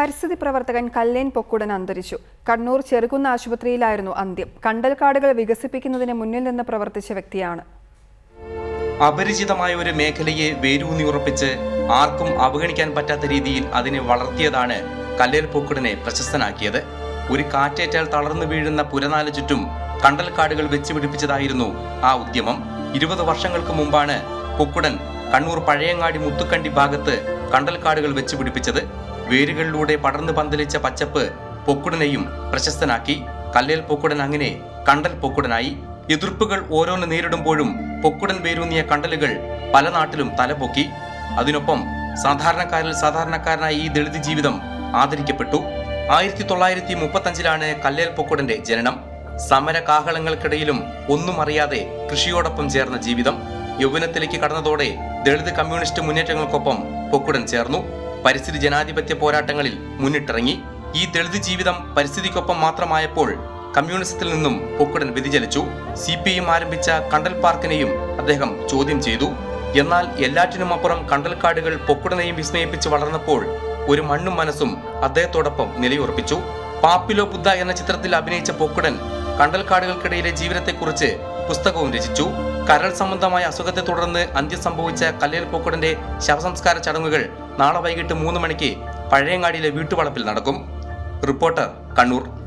പരിസ്ഥിതി പ്രവർത്തകൻ കല്ലേൻ പൊക്കുടൻ അന്തരിച്ചു. കണ്ണൂർ ചെറുകുന്ന ആശുപത്രിയിലായിരുന്നു അന്ത്യം. കണ്ടൽക്കാടുകൾ വികസിപ്പിക്കുന്നതിന് മുന്നിൽ നിന്ന് പ്രവർത്തിച്ച വ്യക്തിയാണ്. അപരിചിതമായ ഒരു മേഖലയെ വേരൂന്നിയുറപ്പിച്ച് ആർക്കും അവഗണിക്കാൻ പറ്റാത്ത രീതിയിൽ അതിനെ വളർത്തിയതാണ് കല്ലേൽ പൊക്കുടനെ പ്രശസ്തനാക്കിയത്. ഒരു കാറ്റേറ്റാൽ തളർന്നു വീഴുന്ന പുരനാല് ചുറ്റും കണ്ടൽക്കാടുകൾ വെച്ചുപിടിപ്പിച്ചതായിരുന്നു ആ ഉദ്യമം. ഇരുപത് വർഷങ്ങൾക്ക് മുമ്പാണ് പൊക്കുടൻ കണ്ണൂർ പഴയങ്ങാടി മുത്തുക്കണ്ടി ഭാഗത്ത് കണ്ടൽക്കാടുകൾ വെച്ചുപിടിപ്പിച്ചത്. വേരുകളിലൂടെ പടർന്നു പന്തലിച്ച പച്ചപ്പ് പൊക്കുടനെയും പ്രശസ്തനാക്കി. കല്ലേൽ പൊക്കുടൻ അങ്ങനെ കണ്ടൽ പൊക്കുടനായി. എതിർപ്പുകൾ ഓരോന്ന് നേരിടുമ്പോഴും പൊക്കുടൻ വേരൂന്നിയ കണ്ടലുകൾ പല നാട്ടിലും തലപൊക്കി. അതിനൊപ്പം സാധാരണക്കാരിൽ സാധാരണക്കാരനായ ഈ ദളിത് ജീവിതം ആദരിക്കപ്പെട്ടു. ആയിരത്തി തൊള്ളായിരത്തി മുപ്പത്തഞ്ചിലാണ് കല്ലേൽ പൊക്കുടന്റെ ജനനം. സമര കാഹളങ്ങൾക്കിടയിലും ഒന്നും അറിയാതെ കൃഷിയോടൊപ്പം ചേർന്ന ജീവിതം. യൗവനത്തിലേക്ക് കടന്നതോടെ ദളിത് കമ്മ്യൂണിസ്റ്റ് മുന്നേറ്റങ്ങൾക്കൊപ്പം പൊക്കുടൻ ചേർന്നു. പരിസ്ഥിതി ജനാധിപത്യ പോരാട്ടങ്ങളിൽ മുന്നിട്ടിറങ്ങി. ഈ ദളിത് ജീവിതം പരിസ്ഥിതിക്കൊപ്പം മാത്രമായപ്പോൾ കമ്മ്യൂണിസത്തിൽ നിന്നും പൊക്കുടൻ വ്യതിചലിച്ചു. സി പി എം ആരംഭിച്ച കണ്ടൽ പാർക്കിനെയും അദ്ദേഹം ചോദ്യം ചെയ്തു. എന്നാൽ എല്ലാറ്റിനും എല്ലാറ്റിനുമപ്പുറം കണ്ടൽക്കാടുകൾ പൊക്കുടനെയും വിസ്മയിപ്പിച്ച് വളർന്നപ്പോൾ ഒരു മണ്ണും മനസ്സും അദ്ദേഹത്തോടൊപ്പം നിലയുറപ്പിച്ചു. പാപ്പിലോ ബുദ്ധ എന്ന ചിത്രത്തിൽ അഭിനയിച്ച പൊക്കുടൻ കണ്ടൽക്കാടുകൾക്കിടയിലെ ജീവിതത്തെക്കുറിച്ച് പുസ്തകവും രചിച്ചു. കരൾ സംബന്ധമായ അസുഖത്തെ തുടർന്ന് അന്ത്യം സംഭവിച്ച കല്ലേൽ പൊക്കുടന്റെ ശവസംസ്കാര ചടങ്ങുകൾ നാളെ വൈകിട്ട് മൂന്ന് മണിക്ക് പഴയങ്ങാടിയിലെ വീട്ടുവളപ്പിൽ നടക്കും. റിപ്പോർട്ടർ കണ്ണൂർ.